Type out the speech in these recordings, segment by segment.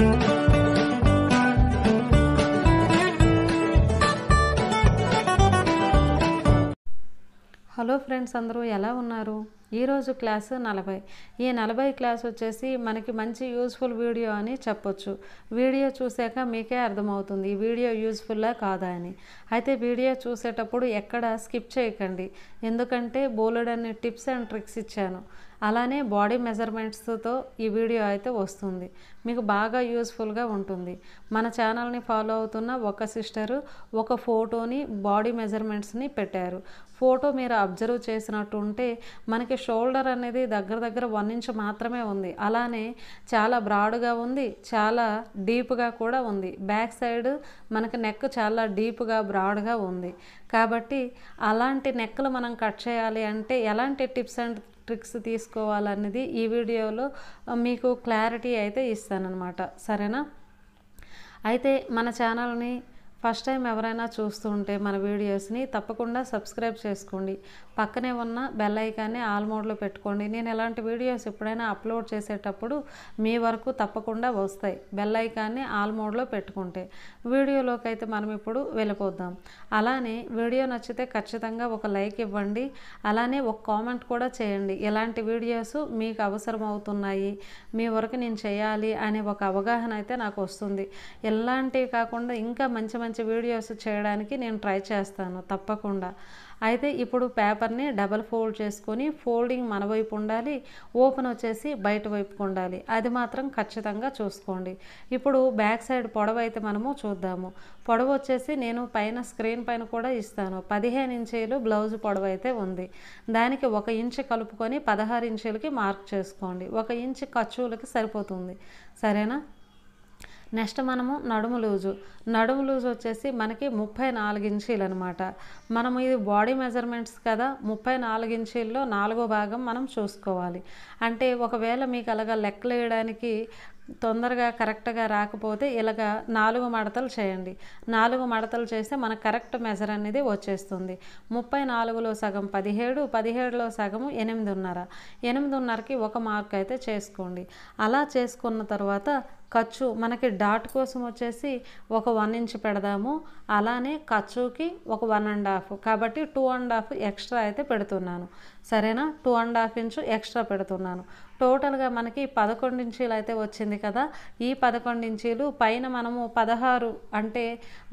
Hello friends అందరూ ఎలా ఉన్నారు? ఈరోజు క్లాసు నలభై. ఈ నలభై క్లాస్ వచ్చేసి మనకి మంచి యూస్ఫుల్ వీడియో అని చెప్పొచ్చు. వీడియో చూసాక మీకే అర్థమవుతుంది ఈ వీడియో యూస్ఫుల్లా కాదా అని. అయితే వీడియో చూసేటప్పుడు ఎక్కడ స్కిప్ చేయకండి. ఎందుకంటే బోలెడన్ని టిప్స్ అండ్ ట్రిక్స్ ఇచ్చాను. అలానే బాడీ మెజర్మెంట్స్తో ఈ వీడియో అయితే వస్తుంది. మీకు బాగా యూస్ఫుల్గా ఉంటుంది. మన ఛానల్ని ఫాలో అవుతున్న ఒక సిస్టరు ఒక ఫోటోని బాడీ మెజర్మెంట్స్ని పెట్టారు. ఫోటో మీరు అబ్జర్వ్ చేసినట్టు ఉంటే మనకి షోల్డర్ అనేది దగ్గర దగ్గర వన్ ఇంచ్ మాత్రమే ఉంది. అలానే చాలా బ్రాడ్గా ఉంది చాలా డీప్గా కూడా ఉంది. బ్యాక్ సైడ్ మనకి నెక్ చాలా డీప్గా బ్రాడ్గా ఉంది. కాబట్టి అలాంటి నెక్లు మనం కట్ చేయాలి అంటే ఎలాంటి టిప్స్ అండ్ ట్రిక్స్ తీసుకోవాలన్నది ఈ వీడియోలో మీకు క్లారిటీ అయితే ఇస్తానన్నమాట. సరేనా? అయితే మన ఛానల్ని ఫస్ట్ టైం ఎవరైనా చూస్తుంటే మన వీడియోస్ని తప్పకుండా సబ్స్క్రైబ్ చేసుకోండి. పక్కనే ఉన్న బెల్ ఐకాన్ని ఆల్ మోడ్లో పెట్టుకోండి. నేను ఎలాంటి వీడియోస్ ఎప్పుడైనా అప్లోడ్ చేసేటప్పుడు మీ వరకు తప్పకుండా వస్తాయి. బెల్ ఐకాన్ని ఆల్ మోడ్లో పెట్టుకుంటే వీడియోలోకి అయితే మనం ఇప్పుడు వెళ్ళిపోద్దాం. అలానే వీడియో నచ్చితే ఖచ్చితంగా ఒక లైక్ ఇవ్వండి. అలానే ఒక కామెంట్ కూడా చేయండి. ఎలాంటి వీడియోస్ మీకు అవసరం అవుతున్నాయి మీ వరకు నేను చేయాలి అనే ఒక అవగాహన అయితే నాకు వస్తుంది. ఎలాంటివి కాకుండా ఇంకా మంచి మంచి మంచి వీడియోస్ చేయడానికి నేను ట్రై చేస్తాను తప్పకుండా. అయితే ఇప్పుడు పేపర్ని డబల్ ఫోల్డ్ చేసుకొని ఫోల్డింగ్ మన వైపు ఉండాలి ఓపెన్ వచ్చేసి బయట వైపుకు ఉండాలి. అది మాత్రం ఖచ్చితంగా చూసుకోండి. ఇప్పుడు బ్యాక్ సైడ్ పొడవు అయితే మనము చూద్దాము. పొడవు వచ్చేసి నేను పైన స్క్రీన్ పైన కూడా ఇస్తాను. పదిహేను ఇంచీలు బ్లౌజ్ పొడవు అయితే ఉంది. దానికి ఒక ఇంచు కలుపుకొని పదహారు ఇంచీలకి మార్క్ చేసుకోండి. ఒక ఇంచు ఖర్చులకి సరిపోతుంది. సరేనా? నెక్స్ట్ మనము నడుము లూజు. నడుము లూజ్ వచ్చేసి మనకి ముప్పై నాలుగు ఇంచీలు అనమాట మనం ఇది బాడీ మెజర్మెంట్స్ కదా ముప్పై నాలుగు ఇంచీల్లో నాలుగో భాగం మనం చూసుకోవాలి. అంటే ఒకవేళ మీకు అలాగా లెక్కలు వేయడానికి తొందరగా కరెక్ట్గా రాకపోతే ఇలాగ నాలుగు మడతలు చేయండి. నాలుగు మడతలు చేస్తే మనకు కరెక్ట్ మెజర్ అనేది వచ్చేస్తుంది. ముప్పై నాలుగులో సగం పదిహేడు పదిహేడులో సగము ఎనిమిదిన్నర. ఎనిమిదిన్నరకి ఒక మార్క్ అయితే చేసుకోండి. అలా చేసుకున్న తర్వాత ఖర్చు మనకి డాట్ కోసం వచ్చేసి ఒక వన్ ఇంచ్ పెడదాము. అలానే ఖర్చుకి ఒక వన్ అండ్ హాఫ్. కాబట్టి టూ అండ్ హాఫ్ ఎక్స్ట్రా అయితే పెడుతున్నాను. సరేనా? Two and half inch extra పెడుతున్నాను. టోటల్గా మనకి పదకొండు ఇంచీలు అయితే వచ్చింది కదా. ఈ పదకొండు ఇంచీలు పైన మనము పదహారు అంటే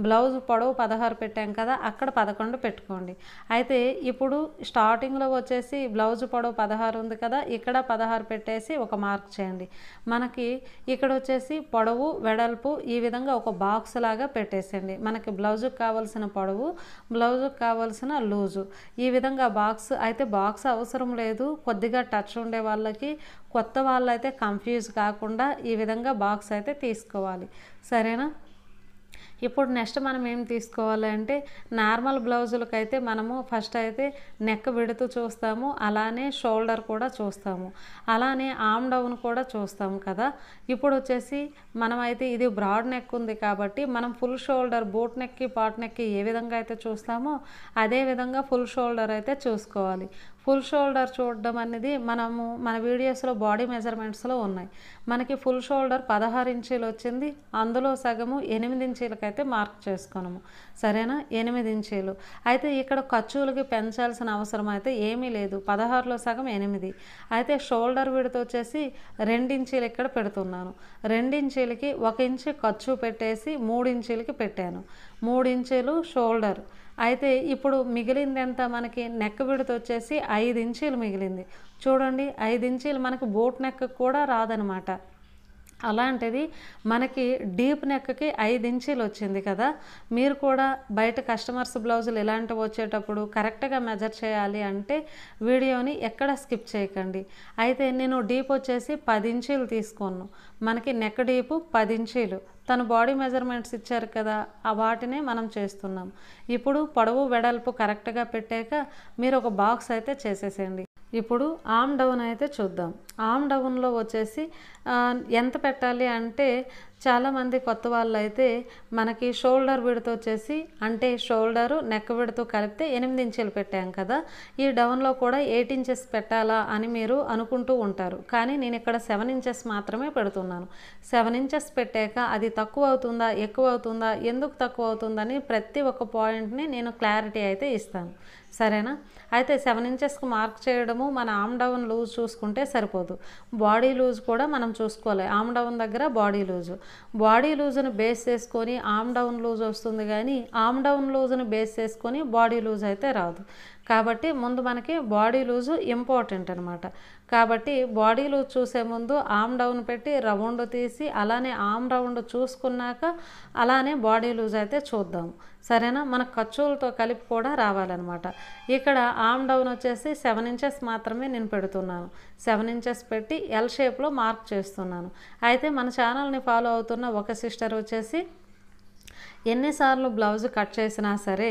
బ్లౌజ్ పొడవు పదహారు పెట్టాం కదా అక్కడ పదకొండు పెట్టుకోండి. అయితే ఇప్పుడు స్టార్టింగ్లో వచ్చేసి బ్లౌజ్ పొడవు పదహారు ఉంది కదా ఇక్కడ పదహారు పెట్టేసి ఒక మార్క్ చేయండి. మనకి ఇక్కడ వచ్చేసి పొడవు వెడల్పు ఈ విధంగా ఒక బాక్స్ లాగా పెట్టేసేయండి. మనకి బ్లౌజుకి కావాల్సిన పొడవు బ్లౌజుకి కావాల్సిన లూజు. ఈ విధంగా బాక్స్ అయితే బాక్స్ అవసరం లేదు. కొద్దిగా టచ్ ఉండే వాళ్ళకి కొత్త వాళ్ళైతే కన్ఫ్యూజ్ కాకుండా ఈ విధంగా బాక్స్ అయితే తీసుకోవాలి. సరేనా? ఇప్పుడు నెక్స్ట్ మనం ఏం తీసుకోవాలి అంటే నార్మల్ బ్లౌజులకైతే మనము ఫస్ట్ అయితే నెక్ విడుతూ చూస్తాము అలానే షోల్డర్ కూడా చూస్తాము అలానే ఆమ్ డౌన్ కూడా చూస్తాము కదా. ఇప్పుడు వచ్చేసి మనమైతే ఇది బ్రాడ్ నెక్ ఉంది కాబట్టి మనం ఫుల్ షోల్డర్ బూట్ నెక్కి పాట్ నెక్కి ఏ విధంగా అయితే చూస్తామో అదే విధంగా ఫుల్ షోల్డర్ అయితే చూసుకోవాలి. ఫుల్ షోల్డర్ చూడడం అనేది మనము మన వీడియోస్లో బాడీ మెజర్మెంట్స్లో ఉన్నాయి. మనకి ఫుల్ షోల్డర్ పదహారు ఇంచీలు వచ్చింది. అందులో సగము ఎనిమిది ఇంచీలకైతే మార్క్ చేసుకున్నాము. సరేనా? ఎనిమిది ఇంచీలు. అయితే ఇక్కడ ఖర్చులకి పెంచాల్సిన అవసరం అయితే ఏమీ లేదు. పదహారులో సగం ఎనిమిది. అయితే షోల్డర్ విడత వచ్చేసి రెండించీలు ఇక్కడ పెడుతున్నాను. రెండించీలకి ఒక ఇంచు ఖర్చు పెట్టేసి మూడు ఇంచీలకి పెట్టాను. మూడు ఇంచీలు షోల్డర్. అయితే ఇప్పుడు మిగిలింది ఎంత మనకి నెక్ విడత వచ్చేసి ఐదు ఇంచీలు మిగిలింది. చూడండి ఐదు ఇంచీలు మనకి బోట్ నెక్ కూడా రాదనమాట. అలాంటిది మనకి డీప్ నెక్కి ఐదు ఇంచీలు వచ్చింది కదా. మీరు కూడా బయట కస్టమర్స్ బ్లౌజులు ఇలాంటివి వచ్చేటప్పుడు కరెక్ట్గా మెజర్ చేయాలి అంటే వీడియోని ఎక్కడ స్కిప్ చేయకండి. అయితే నేను డీప్ వచ్చేసి పది ఇంచీలు తీసుకున్నాను. మనకి నెక్ డీపు పది ఇంచీలు. తను బాడీ మెజర్మెంట్స్ ఇచ్చారు కదా ఆ వాటినే మనం చేస్తున్నాం. ఇప్పుడు పొడవు వెడల్పు కరెక్ట్గా పెట్టాక మీరు ఒక బాక్స్ అయితే చేసేసేయండి. ఇప్పుడు ఆమ్ డౌన్ అయితే చూద్దాం. ఆమ్ డౌన్లో వచ్చేసి ఎంత పెట్టాలి అంటే చాలామంది కొత్త వాళ్ళు అయితే మనకి షోల్డర్ విడత వచ్చేసి అంటే షోల్డరు నెక్ విడత కలిపితే ఎనిమిది ఇంచులు పెట్టాం కదా ఈ డౌన్లో కూడా ఎయిట్ ఇంచెస్ పెట్టాలా అని మీరు అనుకుంటూ ఉంటారు. కానీ నేను ఇక్కడ సెవెన్ ఇంచెస్ మాత్రమే పెడుతున్నాను. సెవెన్ ఇంచెస్ పెట్టాక అది తక్కువ అవుతుందా ఎక్కువ అవుతుందా ఎందుకు తక్కువ అవుతుందని ప్రతి ఒక్క పాయింట్ని నేను క్లారిటీ అయితే ఇస్తాను. సరేనా? అయితే సెవెన్ ఇంచెస్కి మార్క్ చేయడము మన ఆమ్ డౌన్ లూజ్ చూసుకుంటే సరిపోదు. బాడీ లూజ్ కూడా మనం చూసుకోవాలి. ఆమ్ డౌన్ దగ్గర బాడీ లూజు. బాడీ లూజ్ని బేస్ చేసుకొని ఆమ్ డౌన్ లూజ్ వస్తుంది కానీ ఆమ్ డౌన్ లూజ్ని బేస్ చేసుకొని బాడీ లూజ్ అయితే రాదు. కాబట్టి ముందు మనకి బాడీ లూజు ఇంపార్టెంట్ అనమాట కాబట్టి బాడీ లూజ్ చూసే ముందు ఆమ్ డౌన్ పెట్టి రౌండ్ తీసి అలానే ఆమ్ రౌండ్ చూసుకున్నాక అలానే బాడీ లూజ్ అయితే చూద్దాం. సరేనా? మన ఖర్చులతో కలిపి కూడా రావాలన్నమాట. ఇక్కడ ఆమ్ డౌన్ వచ్చేసి సెవెన్ ఇంచెస్ మాత్రమే నేను పెడుతున్నాను. సెవెన్ ఇంచెస్ పెట్టి ఎల్ షేప్లో మార్క్ చేస్తున్నాను. అయితే మన ఛానల్ని ఫాలో అవుతున్న ఒక సిస్టర్ వచ్చేసి ఎన్నిసార్లు బ్లౌజ్ కట్ చేసినా సరే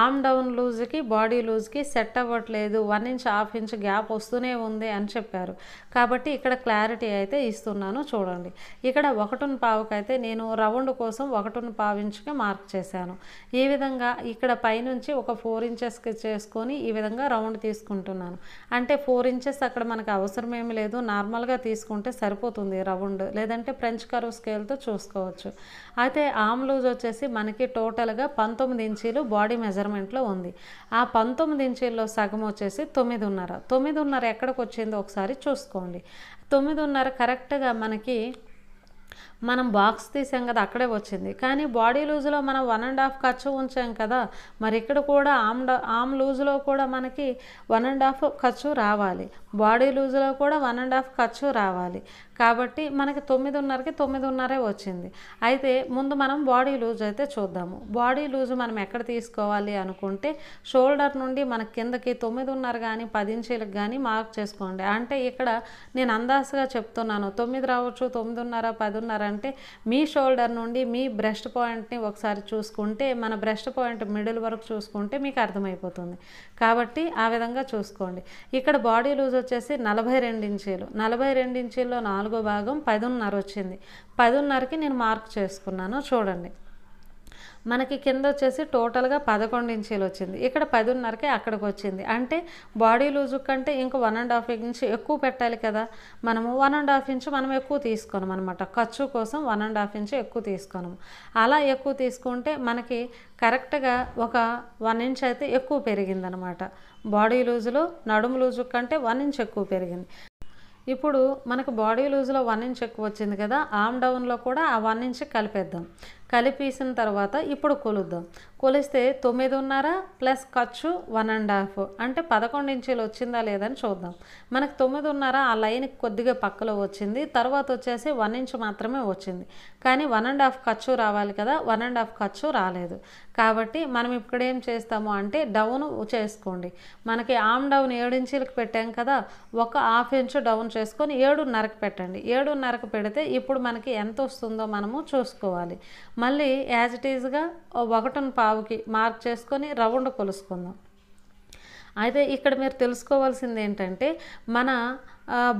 ఆమ్ డౌన్ లూజ్కి బాడీ లూజ్కి సెట్ అవ్వట్లేదు one inch half inch gap వస్తూనే ఉంది అని చెప్పారు. కాబట్టి ఇక్కడ క్లారిటీ అయితే ఇస్తున్నాను చూడండి. ఇక్కడ ఒకటిన్ పావుకైతే నేను రౌండ్ కోసం ఒకటిన్ పావు ఇంచుకి మార్క్ చేశాను. ఈ విధంగా ఇక్కడ పైనుంచి ఒక ఫోర్ ఇంచెస్కి చేసుకొని ఈ విధంగా రౌండ్ తీసుకుంటున్నాను. అంటే ఫోర్ ఇంచెస్ అక్కడ మనకు అవసరం లేదు నార్మల్గా తీసుకుంటే సరిపోతుంది రౌండ్. లేదంటే ఫ్రెంచ్ కర్వ్ స్కేల్తో చూసుకోవచ్చు. అయితే ఆమ్ లూజ్ వచ్చేసి మనకి టోటల్గా పంతొమ్మిది ఇంచీలు బాడీ మెజర్మెంట్లో ఉంది. ఆ పంతొమ్మిది ఇంచీల్లో సగం వచ్చేసి తొమ్మిదిన్నర. తొమ్మిదిన్నర ఎక్కడికి వచ్చిందో ఒకసారి చూసుకోండి. తొమ్మిదిన్నర కరెక్ట్గా మనకి మనం బాక్స్ తీసాం కదా అక్కడే వచ్చింది. కానీ బాడీ లూజ్లో మనం వన్ అండ్ హాఫ్ ఖర్చు ఉంచాం కదా మరి ఇక్కడ కూడా ఆమ్ డ- ఆమ్ లూజ్లో కూడా మనకి వన్ అండ్ హాఫ్ ఖర్చు రావాలి. బాడీ లూజ్లో కూడా వన్ అండ్ హాఫ్ ఖర్చు రావాలి. కాబట్టి మనకి తొమ్మిదిన్నరకి తొమ్మిదిన్నరే వచ్చింది. అయితే ముందు మనం బాడీ లూజ్ అయితే చూద్దాము. బాడీ లూజ్ మనం ఎక్కడ తీసుకోవాలి అనుకుంటే షోల్డర్ నుండి మన కిందకి తొమ్మిదిన్నర కానీ పది ఇంచీలకు కానీ మార్క్ చేసుకోండి. అంటే ఇక్కడ నేను అందాసుగా చెప్తున్నాను. తొమ్మిది రావచ్చు తొమ్మిదిన్నర పదిన్నర అంటే మీ షోల్డర్ నుండి మీ బ్రెస్ట్ పాయింట్ని ఒకసారి చూసుకుంటే మన బ్రెస్ట్ పాయింట్ మిడిల్ వరకు చూసుకుంటే మీకు అర్థమైపోతుంది. కాబట్టి ఆ విధంగా చూసుకోండి. ఇక్కడ బాడీ లూజ్ వచ్చేసి నలభై రెండు ఇంచీలు. నలభై రెండు ఇంచీల్లో నాలుగు భాగం పదిన్నర వచ్చింది. పదిన్నరకి నేను మార్క్ చేసుకున్నాను చూడండి. మనకి కింద వచ్చేసి టోటల్గా పదకొండు ఇంచీలు వచ్చింది. ఇక్కడ పదిన్నరకి అక్కడికి వచ్చింది. అంటే బాడీ లూజు కంటే ఇంకా వన్ అండ్ హాఫ్ ఇంచ్ ఎక్కువ పెట్టాలి కదా. మనము వన్ అండ్ హాఫ్ ఇంచ్ మనం ఎక్కువ తీసుకున్నాం అనమాట ఖర్చు కోసం వన్ అండ్ హాఫ్ ఇంచ్ ఎక్కువ తీసుకోను. అలా ఎక్కువ తీసుకుంటే మనకి కరెక్ట్గా ఒక వన్ ఇంచ్ అయితే ఎక్కువ పెరిగిందనమాట బాడీ లూజులో నడుము లూజు కంటే వన్ ఇంచ్ ఎక్కువ పెరిగింది. ఇప్పుడు మనకు బాడీ లూజ్లో వన్ ఇంచ్ ఎక్కువ వచ్చింది కదా ఆమ్ డౌన్లో కూడా ఆ వన్ ఇంచ్ కలిపేద్దాం. కలిపేసిన తర్వాత ఇప్పుడు కొలుద్దాం. కొలిస్తే తొమ్మిదిన్నర ప్లస్ ఖర్చు వన్ అండ్ హాఫ్. అంటే పదకొండు ఇంచీలు వచ్చిందా లేదని చూద్దాం. మనకు తొమ్మిదిన్నర ఆ లైన్ కొద్దిగా పక్కలో వచ్చింది. తర్వాత వచ్చేసి వన్ ఇంచ్ మాత్రమే వచ్చింది. కానీ వన్ అండ్ హాఫ్ ఖర్చు రావాలి కదా వన్ అండ్ హాఫ్ ఖర్చు రాలేదు. కాబట్టి మనం ఇప్పుడు ఏం చేస్తాము అంటే డౌన్ చేసుకోండి. మనకి ఆమ్ డౌన్ ఏడు ఇంచీలకు పెట్టాం కదా ఒక హాఫ్ ఇంచ్ డౌన్ చేసుకొని ఏడున్నరకు పెట్టండి. ఏడున్నరకు పెడితే ఇప్పుడు మనకి ఎంత వస్తుందో మనము చూసుకోవాలి. మళ్ళీ యాజ్ ఇట్ ఈజ్గా ఒకటిని పావుకి మార్క్ చేసుకొని రౌండ్ కొలుసుకుందాం. అయితే ఇక్కడ మీరు తెలుసుకోవాల్సింది ఏంటంటే మన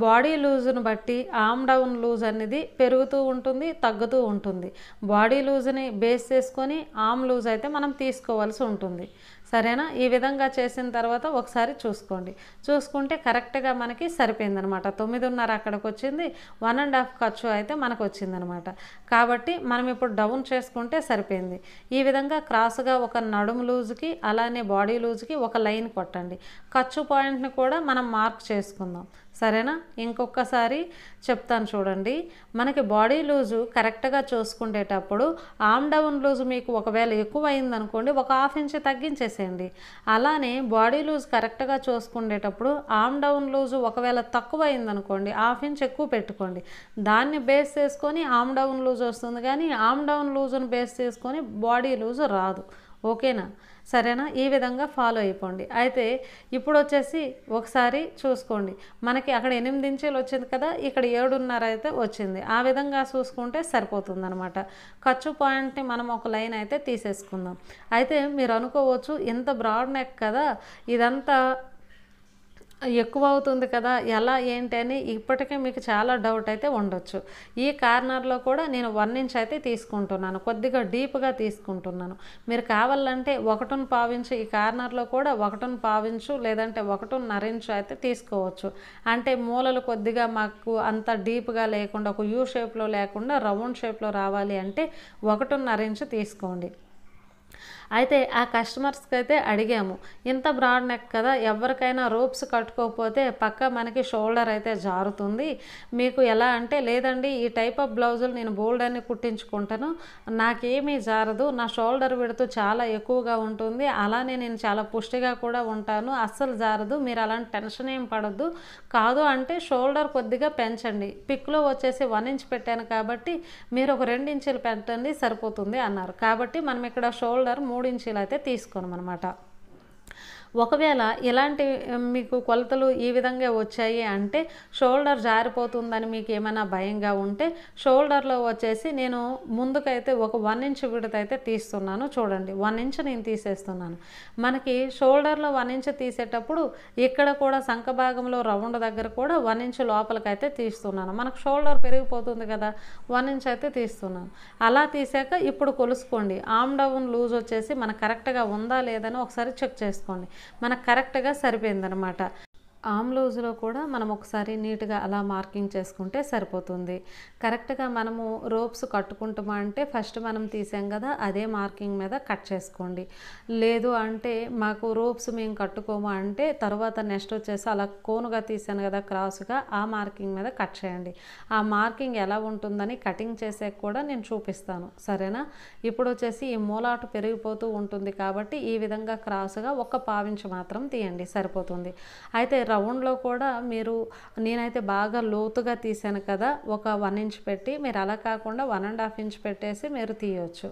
బాడీ లూజ్ను బట్టి ఆమ్ డౌన్ లూజ్ అనేది పెరుగుతూ ఉంటుంది తగ్గుతూ ఉంటుంది. బాడీ లూజ్ని బేస్ చేసుకొని ఆమ్ లూజ్ అయితే మనం తీసుకోవాల్సి ఉంటుంది. సరేనా? ఈ విధంగా చేసిన తర్వాత ఒకసారి చూసుకోండి. చూసుకుంటే కరెక్ట్గా మనకి సరిపోయిందనమాట. తొమ్మిదిన్నర అక్కడికి వచ్చింది వన్ అండ్ హాఫ్ ఖర్చు అయితే మనకు వచ్చిందనమాట కాబట్టి మనం ఇప్పుడు డౌన్ చేసుకుంటే సరిపోయింది. ఈ విధంగా క్రాస్గా ఒక నడుము లూజ్కి అలానే బాడీ లూజ్కి ఒక లైన్ కొట్టండి. ఖర్చు పాయింట్ని కూడా మనం మార్క్ చేసుకుందాం. సరేనా? ఇంకొకసారి చెప్తాను చూడండి. మనకి బాడీ లూజు కరెక్ట్గా చూసుకునేటప్పుడు ఆమ్ డౌన్ లూజు మీకు ఒకవేళ ఎక్కువ అయిందనుకోండి ఒక హాఫ్ ఇంచ్ చేసేయండి. అలానే బాడీ లూజ్ కరెక్ట్గా చూసుకునేటప్పుడు ఆమ్ డౌన్ లూజు ఒకవేళ తక్కువ అయిందనుకోండి హాఫ్ ఇంచ్ ఎక్కువ పెట్టుకోండి. దాన్ని బేస్ చేసుకొని ఆమ్ డౌన్ లూజ్ వస్తుంది కానీ ఆమ్ డౌన్ లూజును బేస్ చేసుకొని బాడీ లూజ్ రాదు. ఓకేనా? సరేనా? ఈ విధంగా ఫాలో అయిపోండి. అయితే ఇప్పుడు వచ్చేసి ఒకసారి చూసుకోండి. మనకి అక్కడ ఎనిమిది ఇంచులు వచ్చింది కదా ఇక్కడ ఏడున్నర అయితే వచ్చింది. ఆ విధంగా చూసుకుంటే సరిపోతుంది అనమాట ఖర్చు పాయింట్ని మనం ఒక లైన్ అయితే తీసేసుకుందాం. అయితే మీరు అనుకోవచ్చు ఇంత బ్రాడ్ నెక్ కదా ఇదంతా ఎక్కువ అవుతుంది కదా ఎలా ఏంటి అని ఇప్పటికే మీకు చాలా డౌట్ అయితే ఉండొచ్చు. ఈ కార్నర్లో కూడా నేను వన్ ఇంచ్ అయితే తీసుకుంటున్నాను. కొద్దిగా డీప్గా తీసుకుంటున్నాను. మీరు కావాలంటే ఒకటిని పావించు ఈ కార్నర్లో కూడా ఒకటిని పావించు లేదంటే ఒకటిన్నర ఇంచు అయితే తీసుకోవచ్చు. అంటే మూలలు కొద్దిగా మాకు అంత డీప్గా లేకుండా ఒక యూ షేప్లో లేకుండా రౌండ్ షేప్లో రావాలి అంటే ఒకటిన్నర ఇంచు తీసుకోండి. అయితే ఆ కస్టమర్స్కి అయితే అడిగాము ఇంత బ్రాడ్ నెక్ కదా ఎవరికైనా రోప్స్ కట్టుకోకపోతే పక్క మనకి షోల్డర్ అయితే జారుతుంది. మీకు ఎలా అంటే లేదండి ఈ టైప్ ఆఫ్ బ్లౌజులు నేను బోల్డ్ అని కుట్టించుకుంటాను. నాకేమీ జారదు నా షోల్డర్ విడుతూ చాలా ఎక్కువగా ఉంటుంది. అలానే నేను చాలా పుష్టిగా కూడా ఉంటాను. అస్సలు జారదు మీరు అలాంటి టెన్షన్ ఏం పడద్దు. కాదు అంటే షోల్డర్ కొద్దిగా పెంచండి. పిక్లో వచ్చేసి వన్ ఇంచ్ పెట్టాను కాబట్టి మీరు ఒక రెండు ఇంచులు పెట్టండి సరిపోతుంది అన్నారు. కాబట్టి మనం ఇక్కడ షోల్డర్ మూడు ఇంచులు అయితే తీసుకోను అనమాట ఒకవేళ ఇలాంటి మీకు కొలతలు ఈ విధంగా వచ్చాయి అంటే షోల్డర్ జారిపోతుందని మీకు ఏమైనా భయంగా ఉంటే షోల్డర్లో వచ్చేసి నేను ముందుకైతే ఒక వన్ ఇంచ్ విడత అయితే తీస్తున్నాను. చూడండి వన్ ఇంచ్ నేను తీసేస్తున్నాను. మనకి షోల్డర్లో వన్ ఇంచ్ తీసేటప్పుడు ఇక్కడ కూడా సంఖ భాగంలో రౌండ్ దగ్గర కూడా వన్ ఇంచ్ లోపలికైతే తీస్తున్నాను. మనకు షోల్డర్ పెరిగిపోతుంది కదా వన్ ఇంచ్ అయితే తీస్తున్నాను. అలా తీసాక ఇప్పుడు కొలుసుకోండి. ఆమ్ డౌన్ లూజ్ వచ్చేసి మనకు కరెక్ట్గా ఉందా లేదని ఒకసారి చెక్ చేసుకోండి. మనకు కరెక్ట్గా సరిపోయిందనమాట ఆమ్ లూజ్లో కూడా మనం ఒకసారి నీట్గా అలా మార్కింగ్ చేసుకుంటే సరిపోతుంది. కరెక్ట్గా మనము రోప్స్ కట్టుకుంటామా అంటే ఫస్ట్ మనం తీసాం కదా అదే మార్కింగ్ మీద కట్ చేసుకోండి. లేదు అంటే మాకు రోప్స్ మేము కట్టుకోమా అంటే తర్వాత నెక్స్ట్ వచ్చేసి అలా కోనుగా తీసాను కదా క్రాస్గా ఆ మార్కింగ్ మీద కట్ చేయండి. ఆ మార్కింగ్ ఎలా ఉంటుందని కటింగ్ చేసే కూడా నేను చూపిస్తాను. సరేనా? ఇప్పుడు వచ్చేసి ఈ మూలాటు పెరిగిపోతూ ఉంటుంది కాబట్టి ఈ విధంగా క్రాస్గా ఒక పావించి మాత్రం తీయండి సరిపోతుంది. అయితే రౌండ్లో కూడా మీరు నేనైతే బాగా లోతుగా తీసాను కదా ఒక వన్ ఇంచ్ పెట్టి మీరు అలా కాకుండా వన్ అండ్ హాఫ్ ఇంచ్ పెట్టేసి మీరు తీయవచ్చు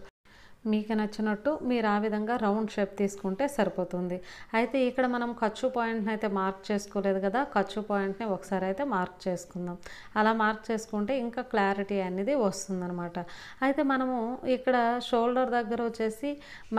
మీకు నచ్చినట్టు మీరు ఆ విధంగా రౌండ్ షేప్ తీసుకుంటే సరిపోతుంది. అయితే ఇక్కడ మనం ఖర్చు పాయింట్ని అయితే మార్క్ చేసుకోలేదు కదా ఖర్చు పాయింట్ని ఒకసారి అయితే మార్క్ చేసుకుందాం. అలా మార్క్ చేసుకుంటే ఇంకా క్లారిటీ అనేది వస్తుందన్నమాట. అయితే మనము ఇక్కడ షోల్డర్ దగ్గర వచ్చేసి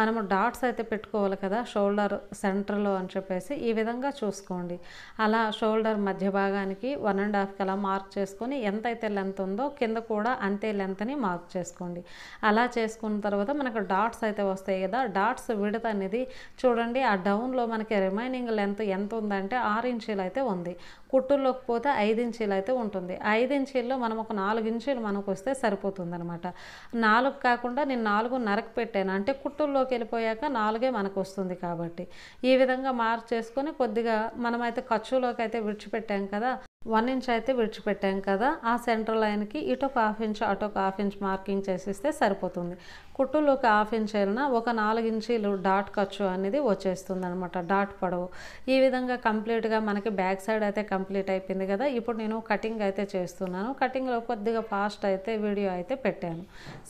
మనము డాట్స్ అయితే పెట్టుకోవాలి కదా షోల్డర్ సెంటర్లో అని చెప్పేసి ఈ విధంగా చూసుకోండి. అలా షోల్డర్ మధ్య భాగానికి వన్ అండ్ హాఫ్కి అలా మార్క్ చేసుకొని ఎంత అయితే లెంత్ ఉందో కింద కూడా అంతే లెంత్ని మార్క్ చేసుకోండి. అలా చేసుకున్న తర్వాత మనకు డాట్స్ అయితే వస్తాయి కదా. డాట్స్ విడత అనేది చూడండి ఆ డౌన్లో మనకి రిమైనింగ్ లెంత్ ఎంత ఉందంటే ఆరు ఇంచీలు అయితే ఉంది. కుట్టుల్లోకి పోతే ఐదు ఇంచీలు అయితే ఉంటుంది. ఐదు ఇంచీల్లో మనం ఒక నాలుగు ఇంచీలు మనకు వస్తే సరిపోతుంది అనమాట నాలుగు కాకుండా నేను నాలుగు నరకు పెట్టాను. అంటే కుట్టుల్లోకి వెళ్ళిపోయాక నాలుగే మనకు వస్తుంది కాబట్టి. ఈ విధంగా మార్క్ చేసుకొని కొద్దిగా మనమైతే ఖర్చులోకి అయితే విడిచిపెట్టాం కదా. వన్ ఇంచ్ అయితే విడిచిపెట్టాం కదా. ఆ సెంటర్ లైన్కి ఇటు ఒక హాఫ్ ఇంచ్ అటు ఒక హాఫ్ ఇంచ్ మార్కింగ్ చేసిస్తే సరిపోతుంది. కుట్టులోకి హాఫ్ ఇంచ్ వెళ్ళినా ఒక నాలుగు ఇంచీలు డాట్ ఖర్చు అనేది వచ్చేస్తుంది అనమాట డాట్ పొడవు. ఈ విధంగా కంప్లీట్గా మనకి బ్యాక్ సైడ్ అయితే కంప్లీట్ అయిపోయింది కదా. ఇప్పుడు నేను కటింగ్ అయితే చేస్తున్నాను. కటింగ్లో కొద్దిగా ఫాస్ట్ అయితే వీడియో అయితే పెట్టాను.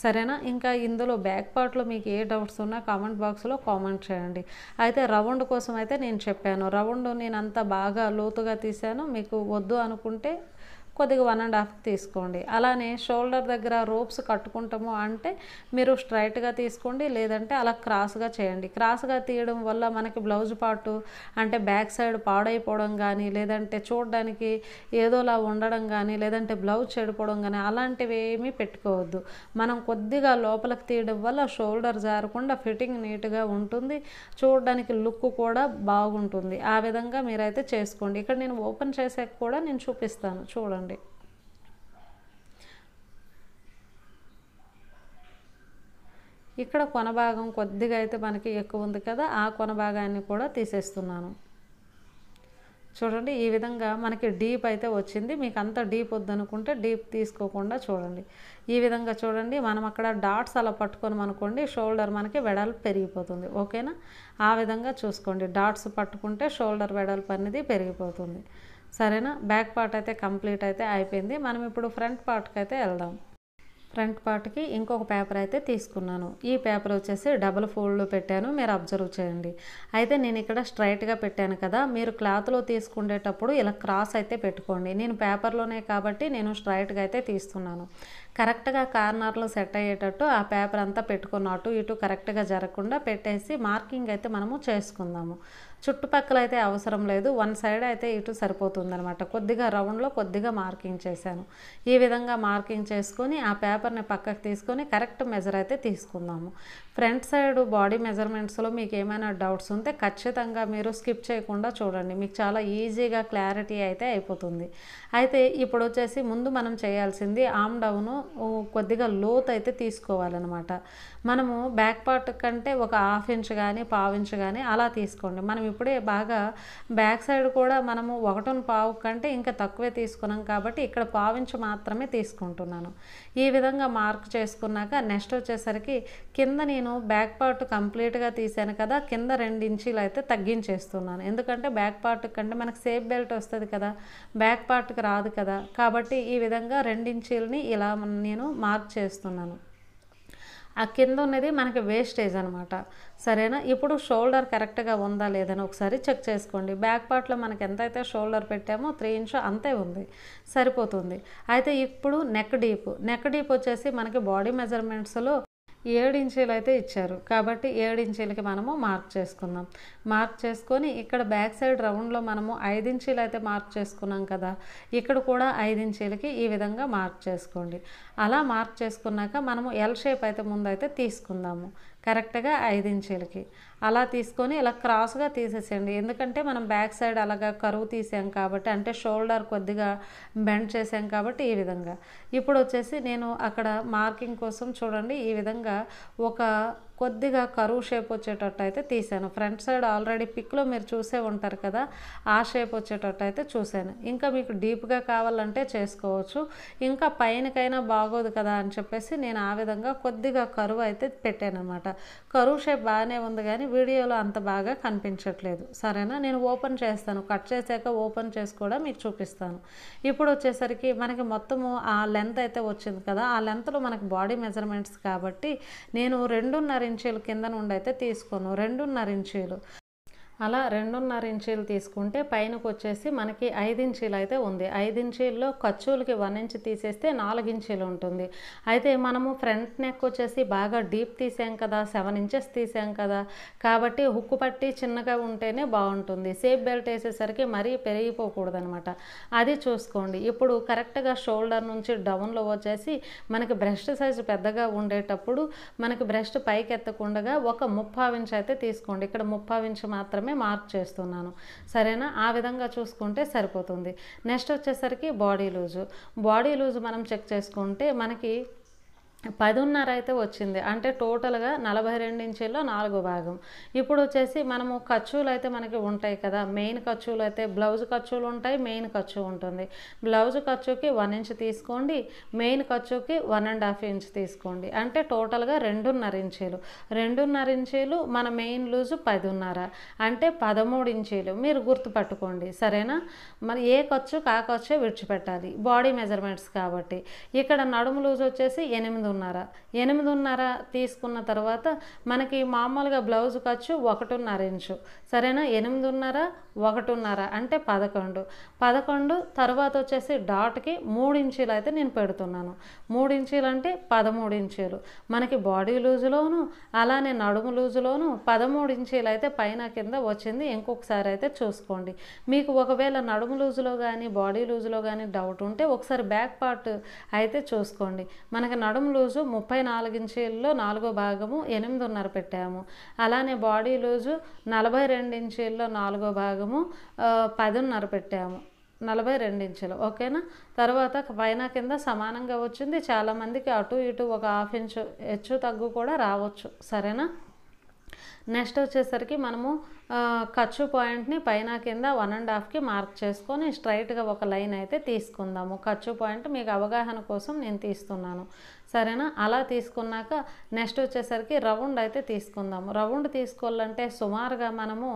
సరేనా? ఇంకా ఇందులో బ్యాక్ పార్ట్లో మీకు ఏ డౌట్స్ ఉన్నా కామెంట్ బాక్స్లో కామెంట్ చేయండి. అయితే రౌండ్ కోసం అయితే నేను చెప్పాను. రౌండ్ నేను అంత బాగా లోతుగా తీశాను. మీకు వద్దు అనుకుంటే కొద్దిగా వన్ అండ్ హాఫ్ తీసుకోండి. అలానే షోల్డర్ దగ్గర రోప్స్ కట్టుకుంటాము అంటే మీరు స్ట్రైట్గా తీసుకోండి లేదంటే అలా క్రాస్గా చేయండి. క్రాస్గా తీయడం వల్ల మనకి బ్లౌజ్ పాటు అంటే బ్యాక్ సైడ్ పాడైపోవడం కానీ లేదంటే చూడడానికి ఏదోలా ఉండడం కానీ లేదంటే బ్లౌజ్ చెడిపోవడం కానీ అలాంటివి ఏమీ పెట్టుకోవద్దు. మనం కొద్దిగా లోపలికి తీయడం వల్ల షోల్డర్ జారకుండా ఫిట్టింగ్ నీట్గా ఉంటుంది. చూడడానికి లుక్ కూడా బాగుంటుంది. ఆ విధంగా మీరైతే చేసుకోండి. ఇక్కడ నేను ఓపెన్ చేసాక కూడా నేను చూపిస్తాను. చూడండి. ఇక్కడ కొన భాగం కొద్దిగా అయితే మనకి ఎక్కువ ఉంది కదా ఆ కొన భాగాన్ని కూడా తీసేస్తున్నాను. చూడండి ఈ విధంగా మనకి డీప్ అయితే వచ్చింది. మీకు అంత డీప్ వద్దనుకుంటే డీప్ తీసుకోకుండా చూడండి. ఈ విధంగా చూడండి మనం అక్కడ డాట్స్ అలా పట్టుకొని అనుకోండి షోల్డర్ మనకి వెడల్పు పెరిగిపోతుంది. ఓకేనా? ఆ విధంగా చూసుకోండి. డాట్స్ పట్టుకుంటే షోల్డర్ వెడల్పు అనేది పెరిగిపోతుంది. సరేనా? బ్యాక్ పార్ట్ అయితే కంప్లీట్ అయితే అయిపోయింది. మనం ఇప్పుడు ఫ్రంట్ పార్ట్కి అయితే వెళ్దాం. ఫ్రంట్ పార్ట్కి ఇంకొక పేపర్ అయితే తీసుకున్నాను. ఈ పేపర్ వచ్చేసి డబుల్ ఫోల్డ్లో పెట్టాను. మీరు అబ్జర్వ్ చేయండి. అయితే నేను ఇక్కడ స్ట్రైట్గా పెట్టాను కదా మీరు క్లాత్లో తీసుకునేటప్పుడు ఇలా క్రాస్ అయితే పెట్టుకోండి. నేను పేపర్లోనే కాబట్టి నేను స్ట్రైట్గా అయితే తీస్తున్నాను. కరెక్ట్గా కార్నర్లో సెట్ అయ్యేటట్టు ఆ పేపర్ అంతా పెట్టుకున్న అటు ఇటు కరెక్ట్గా జరగకుండా పెట్టేసి మార్కింగ్ అయితే మనము చేసుకుందాము. చుట్టుపక్కల అయితే అవసరం లేదు. వన్ సైడ్ అయితే ఇటు సరిపోతుందనమాట కొద్దిగా రౌండ్లో కొద్దిగా మార్కింగ్ చేశాను. ఈ విధంగా మార్కింగ్ చేసుకొని ఆ పేపర్ని పక్కకు తీసుకొని కరెక్ట్ మెజర్ అయితే తీసుకుందాము. ఫ్రంట్ సైడ్ బాడీ మెజర్మెంట్స్లో మీకు ఏమైనా డౌట్స్ ఉంటే ఖచ్చితంగా మీరు స్కిప్ చేయకుండా చూడండి. మీకు చాలా ఈజీగా క్లారిటీ అయితే అయిపోతుంది. అయితే ఇప్పుడు వచ్చేసి ముందు మనం చేయాల్సింది ఆమ్ డౌను కొద్దిగా లోత్ అయితే తీసుకోవాలన్నమాట. మనము బ్యాక్ పార్ట్ కంటే ఒక హాఫ్ ఇంచ్ కానీ పావు ఇంచ్ కానీ అలా తీసుకోండి. మనం ఇప్పుడే బాగా బ్యాక్ సైడ్ కూడా మనము ఒకటిని పావు కంటే ఇంకా తక్కువే తీసుకున్నాం కాబట్టి ఇక్కడ పావు ఇంచ్ మాత్రమే తీసుకుంటున్నాను. ఈ విధంగా మార్క్ చేసుకున్నాక నెక్స్ట్ వచ్చేసరికి కింద నేను బ్యాక్ పార్ట్ కంప్లీట్గా తీసాను కదా కింద రెండు ఇంచీలు అయితే తగ్గించేస్తున్నాను. ఎందుకంటే బ్యాక్ పార్ట్ కంటే మనకు సేఫ్ బెల్ట్ వస్తుంది కదా బ్యాక్ పార్ట్కి రాదు కదా. కాబట్టి ఈ విధంగా రెండు ఇంచీలని ఇలా నేను మార్క్ చేస్తున్నాను. ఆ కింద ఉన్నది మనకి వేస్టేజ్ అనమాట సరేనా? ఇప్పుడు షోల్డర్ కరెక్ట్గా ఉందా లేదని ఒకసారి చెక్ చేసుకోండి. బ్యాక్ పార్ట్లో మనకి ఎంతైతే షోల్డర్ పెట్టామో త్రీ ఇంచ్ అంతే ఉంది. సరిపోతుంది. అయితే ఇప్పుడు నెక్ డీప్ నెక్ డీప్ వచ్చేసి మనకి బాడీ మెజర్మెంట్స్లో ఏడు ఇంచీలు అయితే ఇచ్చారు. కాబట్టి ఏడు ఇంచీలకి మనము మార్క్ చేసుకుందాం మార్క్ చేసుకొని ఇక్కడ బ్యాక్ సైడ్ రౌండ్లో మనము ఐదు ఇంచీలు అయితే మార్క్ చేసుకున్నాం కదా ఇక్కడ కూడా ఐదు ఇంచీలకి ఈ విధంగా మార్క్ చేసుకోండి. అలా మార్క్ చేసుకున్నాక మనము ఎల్ షేప్ అయితే ముందు అయితే తీసుకుందాము. కరెక్ట్గా ఐదు ఇంచీలకి అలా తీసుకొని ఇలా క్రాస్గా తీసేసేయండి. ఎందుకంటే మనం బ్యాక్ సైడ్ అలాగా కరువు తీసాం కాబట్టి అంటే షోల్డర్ కొద్దిగా బెండ్ చేసాం కాబట్టి ఈ విధంగా. ఇప్పుడు వచ్చేసి నేను అక్కడ మార్కింగ్ కోసం చూడండి ఈ విధంగా ఒక కొద్దిగా కరువు షేప్ వచ్చేటట్టు అయితే తీసాను. ఫ్రంట్ సైడ్ ఆల్రెడీ పిక్లో మీరు చూసే ఉంటారు కదా ఆ షేప్ వచ్చేటట్టు అయితే చూశాను ఇంకా మీకు డీప్గా కావాలంటే చేసుకోవచ్చు. ఇంకా పైనకైనా బాగోదు కదా అని చెప్పేసి నేను ఆ విధంగా కొద్దిగా కరువు అయితే పెట్టాను అనమాట కరువు షేప్ బాగానే ఉంది కానీ వీడియోలో అంత బాగా కనిపించట్లేదు. సరేనా? నేను ఓపెన్ చేస్తాను. కట్ చేశాక ఓపెన్ చేసి కూడా మీకు చూపిస్తాను. ఇప్పుడు వచ్చేసరికి మనకి మొత్తము ఆ లెంత్ అయితే వచ్చింది కదా? ఆ లెంత్లో మనకి బాడీ మెజర్మెంట్స్ కాబట్టి నేను రెండున్నర ఇంచీలు కింద నుండి అయితే తీసుకోను. రెండున్నర ఇంచీలు. అలా రెండున్నర ఇంచీలు తీసుకుంటే పైనకు వచ్చేసి మనకి ఐదు ఇంచీలు అయితే ఉంది. ఐదు ఇంచీల్లో ఖర్చులకి వన్ ఇంచ్ తీసేస్తే నాలుగు ఇంచీలు ఉంటుంది. అయితే మనము ఫ్రంట్ నెక్ వచ్చేసి బాగా డీప్ తీసాం కదా సెవెన్ ఇంచెస్ తీసాం కదా కాబట్టి హుక్కు పట్టి చిన్నగా ఉంటేనే బాగుంటుంది. సేఫ్ బెల్ట్ వేసేసరికి మరీ పెరిగిపోకూడదనమాట. అది చూసుకోండి. ఇప్పుడు కరెక్ట్గా షోల్డర్ నుంచి డౌన్లో వచ్చేసి మనకి బ్రెస్ట్ సైజు పెద్దగా ఉండేటప్పుడు మనకి బ్రెస్ట్ పైకి ఎత్తకుండా ఒక ముప్పావించ్ అయితే తీసుకోండి. ఇక్కడ ముప్పావించ్ మాత్రమే మాత్రమే మార్క్ చేస్తున్నాను. సరేనా? ఆ విధంగా చూసుకుంటే సరిపోతుంది. నెక్స్ట్ వచ్చేసరికి బాడీ లూజు. బాడీ లూజు మనం చెక్ చేసుకుంటే మనకి పదిన్నర అయితే వచ్చింది. అంటే టోటల్గా నలభై రెండు ఇంచెల్లో నాలుగో భాగం. ఇప్పుడు వచ్చేసి మనము ఖర్చులు అయితే మనకి ఉంటాయి కదా. మెయిన్ ఖర్చులు అయితే బ్లౌజ్ ఖర్చులు ఉంటాయి మెయిన్ ఖర్చు ఉంటుంది. బ్లౌజ్ ఖర్చుకి వన్ ఇంచ్ తీసుకోండి మెయిన్ ఖర్చుకి వన్ అండ్ హాఫ్ ఇంచ్ తీసుకోండి. అంటే టోటల్గా రెండున్నర ఇంచీలు. రెండున్నర ఇంచీలు మన మెయిన్ లూజు పదిన్నర. అంటే పదమూడు ఇంచీలు. మీరు గుర్తుపట్టుకోండి. సరేనా? మరి ఏ ఖర్చు కా ఖర్చు విడిచిపెట్టాలి. బాడీ మెజర్మెంట్స్ కాబట్టి. ఇక్కడ నడుము లూజ్ వచ్చేసి ఎనిమిది ఎనిమిదిన్నర ఎనిమిదిన్నర తీసుకున్న తర్వాత మనకి మామూలుగా బ్లౌజ్ ఖర్చు ఒకటిన్నర ఇంచు. సరేనా? ఎనిమిదిన్నర ఒకటిన్నర అంటే పదకొండు. పదకొండు తర్వాత వచ్చేసి డాట్కి మూడు ఇంచీలు అయితే నేను పెడుతున్నాను. మూడు ఇంచీలు అంటే పదమూడు ఇంచీలు. మనకి బాడీ లూజులోను అలానే నడుము లూజులోను పదమూడు ఇంచీలు అయితే పైన కింద వచ్చింది. ఇంకొకసారి అయితే చూసుకోండి. మీకు ఒకవేళ నడుము లూజులో కానీ బాడీ లూజులో కానీ డౌట్ ఉంటే ఒకసారి బ్యాక్ పార్ట్ అయితే చూసుకోండి. మనకి నడుము లూజు ముప్పై నాలుగించీల్లో నాలుగో భాగము ఎనిమిదిన్నర పెట్టాము. అలానే బాడీ లూజు నలభై రెండించీల్లో నాలుగో భాగము పదిన్నర పెట్టాము. నలభై రెండు ఇంచులు ఓకేనా? తర్వాత పైన కింద సమానంగా వచ్చింది. చాలామందికి అటు ఇటు ఒక హాఫ్ ఇంచు హెచ్చు తగ్గు కూడా రావచ్చు. సరేనా? నెక్స్ట్ వచ్చేసరికి మనము ఖర్చు పాయింట్ని పైన కింద వన్ అండ్ హాఫ్కి మార్క్ చేసుకొని స్ట్రైట్గా ఒక లైన్ అయితే తీసుకుందాము. ఖర్చు పాయింట్ మీకు అవగాహన కోసం నేను తీస్తున్నాను. సరేనా? అలా తీసుకున్నాక నెక్స్ట్ వచ్చేసరికి రౌండ్ అయితే తీసుకుందాము. రౌండ్ తీసుకోవాలంటే సుమారుగా మనము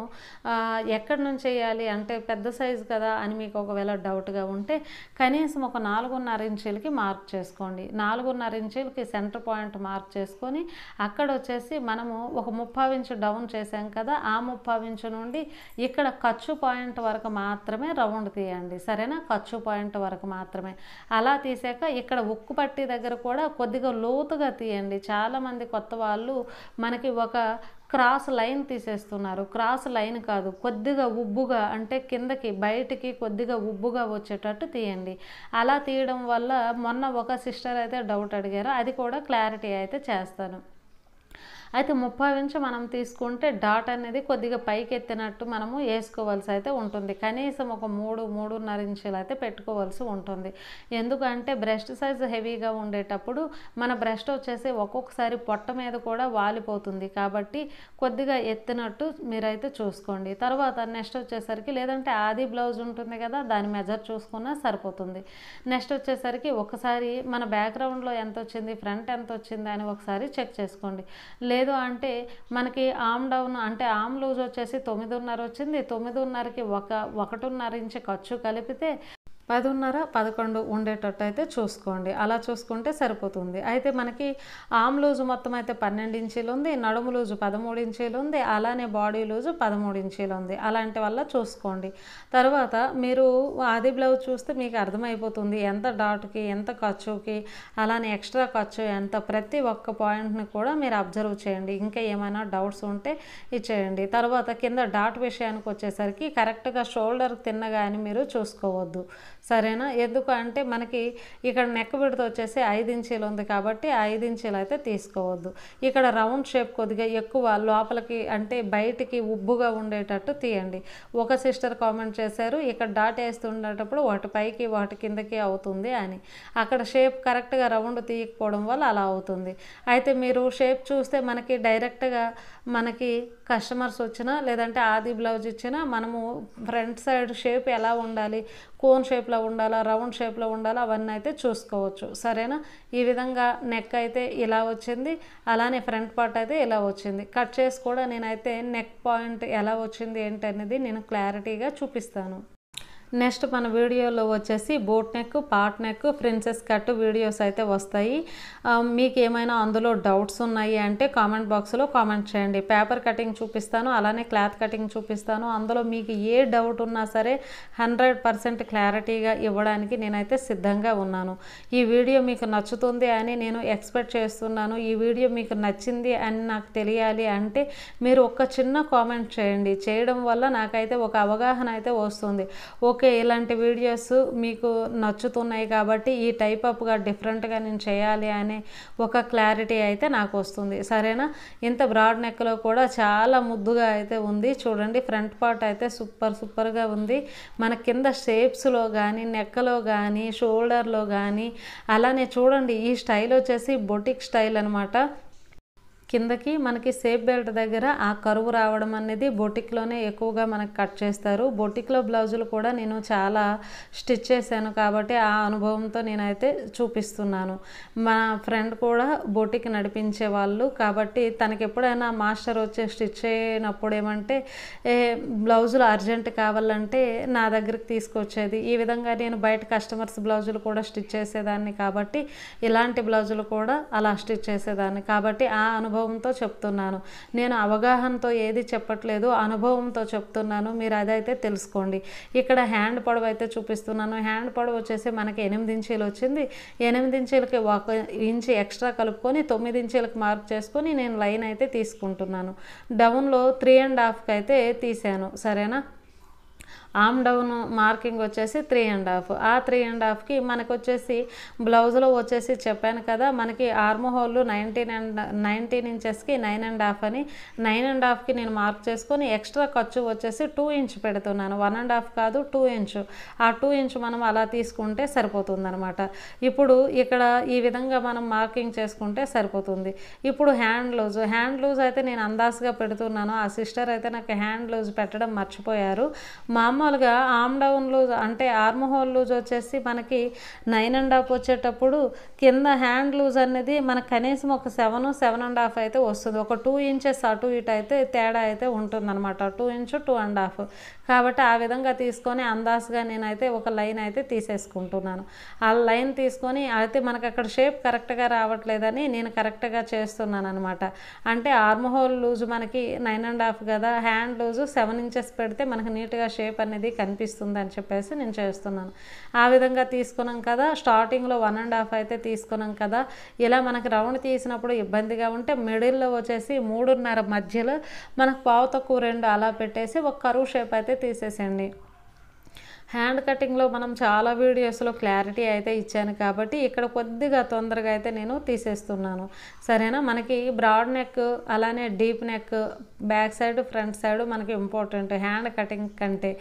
ఎక్కడి నుంచి వేయాలి? అంటే పెద్ద సైజు కదా అని మీకు ఒకవేళ డౌట్గా ఉంటే కనీసం ఒక నాలుగున్నర ఇంచీలకి మార్క్ చేసుకోండి. నాలుగున్నర ఇంచీలకి సెంటర్ పాయింట్ మార్క్ చేసుకొని అక్కడ వచ్చేసి మనము ఒక ముప్పై ఇంచు డౌన్ చేసాం కదా ఆ ముప్పై ఇంచు నుండి ఇక్కడ ఖర్చు పాయింట్ వరకు మాత్రమే రౌండ్ తీయండి. సరేనా? ఖర్చు పాయింట్ వరకు మాత్రమే. అలా తీసాక ఇక్కడ ఉక్కు పట్టి దగ్గర కూడా కొద్దిగా లోతుగా తీయండి. చాలామంది కొత్త వాళ్ళు మనకి ఒక క్రాస్ లైన్ తీసేస్తున్నారు. క్రాస్ లైన్ కాదు కొద్దిగా ఉబ్బుగా అంటే కిందకి బయటికి కొద్దిగా ఉబ్బుగా వచ్చేటట్టు తీయండి. అలా తీయడం వల్ల మొన్న ఒక సిస్టర్ అయితే డౌట్ అడిగారు. అది కూడా క్లారిటీ అయితే చేస్తాను. అయితే ముప్పై ఇంచు మనం తీసుకుంటే డాట్ అనేది కొద్దిగా పైకి ఎత్తినట్టు మనము వేసుకోవాల్సి అయితే ఉంటుంది. కనీసం ఒక మూడు మూడున్నర ఇంచులు అయితే పెట్టుకోవాల్సి ఉంటుంది. ఎందుకంటే బ్రెస్ట్ సైజ్ హెవీగా ఉండేటప్పుడు మన బ్రెస్ట్ వచ్చేసి ఒక్కొక్కసారి పొట్ట మీద కూడా వాలిపోతుంది. కాబట్టి కొద్దిగా ఎత్తినట్టు మీరైతే చూసుకోండి. తర్వాత నెక్స్ట్ వచ్చేసరికి లేదంటే ఆది బ్లౌజ్ ఉంటుంది కదా దాని మెజర్ చూసుకున్నా సరిపోతుంది. నెక్స్ట్ వచ్చేసరికి ఒకసారి మన బ్యాక్గ్రౌండ్లో ఎంత వచ్చింది ఫ్రంట్ ఎంత వచ్చింది అని ఒకసారి చెక్ చేసుకోండి. లే లేదు అంటే మనకి ఆమ్ డౌన్ అంటే ఆమ్ లూజ్ వచ్చేసి తొమ్మిదిన్నర వచ్చింది. తొమ్మిదిన్నరకి ఒక ఒకటిన్నర ఇంచు ఖర్చు కలిపితే పదిన్నర పదకొండు ఉండేటట్టు అయితే చూసుకోండి. అలా చూసుకుంటే సరిపోతుంది. అయితే మనకి ఆమ్ లూజు మొత్తం అయితే పన్నెండు ఇంచీలు ఉంది నడుము లూజు పదమూడు ఇంచీలు ఉంది అలానే బాడీ లూజు పదమూడు ఇంచీలు ఉంది అలాంటి వల్ల చూసుకోండి. తర్వాత మీరు ఆది బ్లౌజ్ చూస్తే మీకు అర్థమైపోతుంది ఎంత డాట్కి ఎంత ఖర్చుకి అలానే ఎక్స్ట్రా ఖర్చు ఎంత ప్రతి ఒక్క పాయింట్ని కూడా మీరు అబ్జర్వ్ చేయండి. ఇంకా ఏమైనా డౌట్స్ ఉంటే ఇచ్చేయండి. తర్వాత కింద డాట్ విషయానికి వచ్చేసరికి కరెక్ట్గా షోల్డర్ తిన్నగాని మీరు చూసుకోవద్దు. సరేనా? ఎందుకు అంటే మనకి ఇక్కడ నెక్ విడత వచ్చేసి ఐదు ఇంచీలు ఉంది కాబట్టి ఐదు ఇంచీలు అయితే తీసుకోవద్దు. ఇక్కడ రౌండ్ షేప్ కొద్దిగా ఎక్కువ లోపలికి అంటే బయటికి ఉబ్బుగా ఉండేటట్టు తీయండి. ఒక సిస్టర్ కామెంట్ చేశారు ఇక్కడ డాట్ వేస్తుండేటప్పుడు వాటి పైకి వాటి కిందకి అవుతుంది అని. అక్కడ షేప్ కరెక్ట్గా రౌండ్ తీయకపోవడం వల్ల అలా అవుతుంది. అయితే మీరు షేప్ చూస్తే మనకి డైరెక్ట్గా మనకి కస్టమర్స్ వచ్చినా లేదంటే ఆది బ్లౌజ్ ఇచ్చినా మనము ఫ్రంట్ సైడ్ షేప్ ఎలా ఉండాలి కోన్ షేప్లో ఉండాలా రౌండ్ షేప్లో ఉండాలా అవన్నీ అయితే చూసుకోవచ్చు. సరేనా? ఈ విధంగా నెక్ అయితే ఇలా వచ్చింది అలానే ఫ్రంట్ పార్ట్ అయితే ఇలా వచ్చింది. కట్ చేసి కూడా నేనైతే నెక్ పాయింట్ ఎలా వచ్చింది ఏంటనేది నేను క్లారిటీగా చూపిస్తాను. నెక్స్ట్ మన వీడియోలో వచ్చేసి boat neck pot neck princess cut videos అయితే వస్తాయి. మీకు ఏమైనా అందులో డౌట్స్ ఉన్నాయి అంటే కామెంట్ బాక్స్లో కామెంట్ చేయండి. పేపర్ కటింగ్ చూపిస్తాను అలానే క్లాత్ కటింగ్ చూపిస్తాను. అందులో మీకు ఏ డౌట్ ఉన్నా సరే హండ్రెడ్ పర్సెంట్ క్లారిటీగా ఇవ్వడానికి నేనైతే సిద్ధంగా ఉన్నాను. ఈ వీడియో మీకు నచ్చుతుంది అని నేను ఎక్స్పెక్ట్ చేస్తున్నాను. ఈ వీడియో మీకు నచ్చింది అని నాకు తెలియాలి అంటే మీరు ఒక చిన్న కామెంట్ చేయండి. చేయడం వల్ల నాకైతే ఒక అవగాహన అయితే వస్తుంది. ఓకే ఇలాంటి వీడియోస్ మీకు నచ్చుతున్నాయి కాబట్టి ఈ టైప్ అప్గా డిఫరెంట్గా నేను చేయాలి అనే ఒక క్లారిటీ అయితే నాకు వస్తుంది. సరేనా? ఇంత బ్రాడ్ నెక్లో కూడా చాలా ముద్దుగా అయితే ఉంది. చూడండి ఫ్రంట్ పార్ట్ అయితే సూపర్ సూపర్గా ఉంది. మన కింద షేప్స్లో కానీ నెక్కలో కానీ షోల్డర్లో కానీ అలానే చూడండి ఈ స్టైల్ వచ్చేసి బొటిక్ స్టైల్ అనమాట కిందకి మనకి సేఫ్ బెల్ట్ దగ్గర ఆ కరువు రావడం అనేది బొటిక్లోనే ఎక్కువగా మనకు కట్ చేస్తారు. బొటిక్లో బ్లౌజులు కూడా నేను చాలా స్టిచ్ చేశాను కాబట్టి ఆ అనుభవంతో నేనైతే చూపిస్తున్నాను. మా ఫ్రెండ్ కూడా బొటిక్ నడిపించే వాళ్ళు కాబట్టి తనకి ఎప్పుడైనా మాస్టర్ వచ్చి స్టిచ్ చేయనప్పుడు ఏమంటే ఏ బ్లౌజులు అర్జెంట్ కావాలంటే నా దగ్గరికి తీసుకొచ్చేది. ఈ విధంగా నేను బయట కస్టమర్స్ బ్లౌజులు కూడా స్టిచ్ చేసేదాన్ని కాబట్టి ఇలాంటి బ్లౌజులు కూడా అలా స్టిచ్ చేసేదాన్ని కాబట్టి ఆ అనుభవం అనుభవంతో చెప్తున్నాను. నేను అవగాహనతో ఏది చెప్పట్లేదు అనుభవంతో చెప్తున్నాను. మీరు అదైతే తెలుసుకోండి. ఇక్కడ హ్యాండ్ పొడవు అయితే చూపిస్తున్నాను. హ్యాండ్ పొడవు వచ్చేసి మనకి ఎనిమిది ఇంచీలు వచ్చింది. ఎనిమిది ఇంచీలకి ఒక ఇంచు ఎక్స్ట్రా కలుపుకొని తొమ్మిది ఇంచీలకు మార్క్ చేసుకొని నేను లైన్ అయితే తీసుకుంటున్నాను. డౌన్లో త్రీ అండ్ హాఫ్కి అయితే తీసాను సరేనా? ఆమ్ డౌన్ మార్కింగ్ వచ్చేసి త్రీ అండ్ హాఫ్. ఆ త్రీ అండ్ హాఫ్కి మనకు వచ్చేసి బ్లౌజ్లో వచ్చేసి చెప్పాను కదా మనకి arm hole nineteen and nineteen ఇంచెస్కి నైన్ అండ్ హాఫ్ అని. నైన్ అండ్ హాఫ్కి నేను మార్క్ చేసుకొని ఎక్స్ట్రా ఖర్చు వచ్చేసి టూ ఇంచ్ పెడుతున్నాను. వన్ అండ్ హాఫ్ కాదు టూ ఇంచ్. ఆ టూ ఇంచ్ మనం అలా తీసుకుంటే సరిపోతుంది అనమాట ఇప్పుడు ఇక్కడ ఈ విధంగా మనం మార్కింగ్ చేసుకుంటే సరిపోతుంది. ఇప్పుడు హ్యాండ్ లూజ్. హ్యాండ్ లూజ్ అయితే నేను అందాజుగా పెడుతున్నాను. ఆ సిస్టర్ అయితే నాకు హ్యాండ్ లూజ్ పెట్టడం మర్చిపోయారు. మా మామూలుగా ఆమ్ డౌన్ లూజ్ అంటే ఆర్మ్ హోల్ లూజ్ వచ్చేసి మనకి నైన్ అండ్ హాఫ్ వచ్చేటప్పుడు కింద హ్యాండ్ లూజ్ అనేది మనకు కనీసం ఒక సెవెన్ సెవెన్ అండ్ హాఫ్ అయితే వస్తుంది. ఒక టూ ఇంచెస్ అటు ఇటు అయితే తేడా అయితే ఉంటుందన్నమాట. Two inch two and half. కాబట్టి ఆ విధంగా తీసుకొని అందాజుగా నేనైతే ఒక లైన్ అయితే తీసేసుకుంటున్నాను. ఆ లైన్ తీసుకొని అయితే మనకు అక్కడ షేప్ కరెక్ట్గా రావట్లేదని నేను కరెక్ట్గా చేస్తున్నాను అనమాట అంటే ఆర్మ్ హోల్ లూజ్ మనకి నైన్ అండ్ హాఫ్ కదా హ్యాండ్ లూజు సెవెన్ ఇంచెస్ పెడితే మనకు నీట్గా షేప్ అనేది కనిపిస్తుంది అని చెప్పేసి నేను చేస్తున్నాను. ఆ విధంగా తీసుకున్నాం కదా స్టార్టింగ్లో వన్ అండ్ హాఫ్ అయితే తీసుకున్నాం కదా ఇలా మనకి రౌండ్ తీసినప్పుడు ఇబ్బందిగా ఉంటే మిడిల్లో వచ్చేసి మూడున్నర మధ్యలో మనకు పావు తక్కువ రెండు అలా పెట్టేసి ఒక కరువు షేప్ అయితే తీసేసేయండి. హ్యాండ్ కటింగ్లో మనం చాలా వీడియోస్లో క్లారిటీ అయితే ఇచ్చాను కాబట్టి ఇక్కడ కొద్దిగా తొందరగా అయితే నేను తీసేస్తున్నాను. సరేనా? మనకి బ్రాడ్ నెక్ అలానే deep neck back side front side మనకి ఇంపార్టెంట్ హ్యాండ్ కటింగ్ కంటే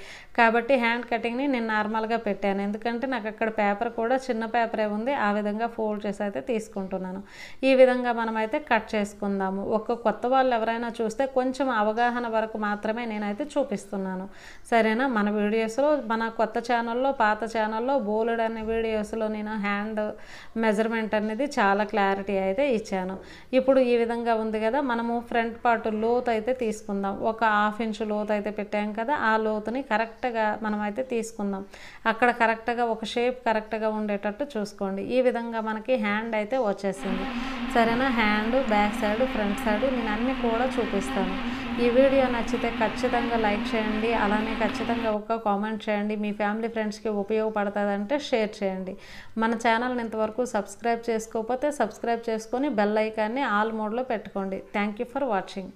కాబట్టి హ్యాండ్ కటింగ్ని నేను నార్మల్గా పెట్టాను. ఎందుకంటే నాకు అక్కడ పేపర్ కూడా చిన్న పేపరే ఉంది. ఆ విధంగా ఫోల్డ్ చేసి అయితే తీసుకుంటున్నాను. ఈ విధంగా మనమైతే కట్ చేసుకుందాము. ఒక్క కొత్త వాళ్ళు ఎవరైనా చూస్తే కొంచెం అవగాహన వరకు మాత్రమే నేనైతే చూపిస్తున్నాను. సరేనా? మన వీడియోస్లో మన కొత్త ఛానల్లో పాత ఛానల్లో బోలెడ్ అనే వీడియోస్లో నేను హ్యాండ్ మెజర్మెంట్ అనేది చాలా క్లారిటీ అయితే ఇచ్చాను. ఇప్పుడు ఈ విధంగా ఉంది కదా మనము ఫ్రంట్ పార్ట్ లోత్ అయితే తీసుకుందాం. ఒక హాఫ్ ఇంచ్ లోత్ అయితే పెట్టాం కదా ఆ లోతుని కరెక్ట్గా మనం అయితే తీసుకుందాం. అక్కడ కరెక్ట్గా ఒక షేప్ కరెక్ట్గా ఉండేటట్టు చూసుకోండి. ఈ విధంగా మనకి హ్యాండ్ అయితే వచ్చేసింది. సరేనా? Hand back side front side నేను అన్నీ కూడా చూపిస్తాను. ఈ వీడియో నచ్చితే ఖచ్చితంగా లైక్ చేయండి. అలానే ఖచ్చితంగా ఒక కామెంట్ చేయండి. మీ ఫ్యామిలీ ఫ్రెండ్స్కి ఉపయోగపడుతుందంటే షేర్ చేయండి. మన ఛానల్ని ఇంతవరకు సబ్స్క్రైబ్ చేసుకోకపోతే సబ్స్క్రైబ్ చేసుకొని బెల్ ఐకాన్ని ఆల్ మోడ్లో పెట్టుకోండి. Thank you for watching.